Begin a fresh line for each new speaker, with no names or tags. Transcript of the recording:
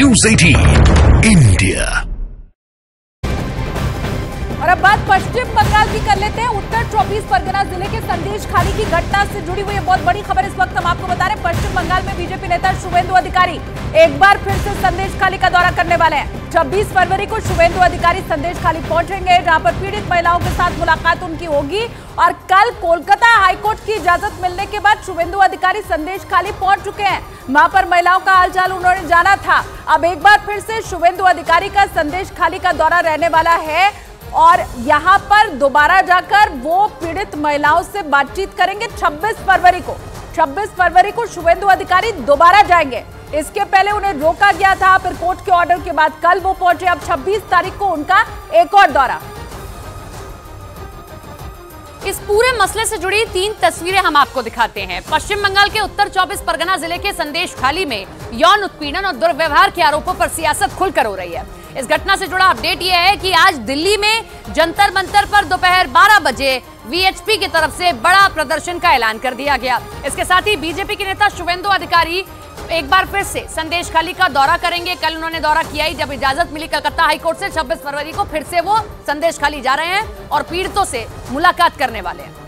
News 18 India
और अब बात पश्चिम बंगाल की कर लेते हैं। उत्तर 24 परगना ज़िले के संदेश खाली की घटना से जुड़ी हुई बहुत बड़ी खबर इस वक्त हम आपको बता रहे हैं। बीजेपी नेता शुभेंदु अधिकारी एक बार फिर से संदेश खाली का दौरा करने वाले हैं। 26 फरवरी को शुभेंदु अधिकारी संदेश खाली पहुँचेंगे। जहाँ पर पीड़ित महिलाओं के साथ मुलाकात उनकी होगी और कल कोलकाता हाईकोर्ट की इजाज़त मिलने के बाद शुभेंदु अधिकारी संदेश खाली पहुँच चुके हैं। वहाँ पर महिलाओं का हालचाल उन्होंने जाना था। अब एक बार फिर से शुभेंदु अधिकारी का संदेश खाली का दौरा रहने वाला है और यहाँ पर दोबारा जाकर वो पीड़ित महिलाओं से बातचीत करेंगे 26 फरवरी को। 26 फरवरी को शुभेंदु अधिकारी दोबारा जाएँगे। इसके पहले उन्हें रोका गया था, फिर कोर्ट के ऑर्डर के बाद कल वो पहुँचे। अब 26 तारीख को उनका एक और दौरा।
इस पूरे मसले से जुड़ी तीन तस्वीरें हम आपको दिखाते हैं। पश्चिम बंगाल के उत्तर 24 परगना ज़िले के संदेश खाली में यौन उत्पीड़न और दुर्व्यवहार के आरोपों पर सियासत खुलकर हो रही है। इस घटना से जुड़ा अपडेट यह है कि आज दिल्ली में जंतर मंतर पर दोपहर 12 बजे वीएचपी की तरफ़ से बड़ा प्रदर्शन का ऐलान कर दिया गया। इसके साथ ही बीजेपी के नेता शुभेंदु अधिकारी एक बार फिर से संदेश खाली का दौरा करेंगे। कल उन्होंने दौरा किया ही, जब इजाज़त मिली कलकत्ता हाईकोर्ट से। 26 फरवरी को फिर से वो संदेश खाली जा रहे हैं और पीड़ितों से मुलाकात करने वाले हैं।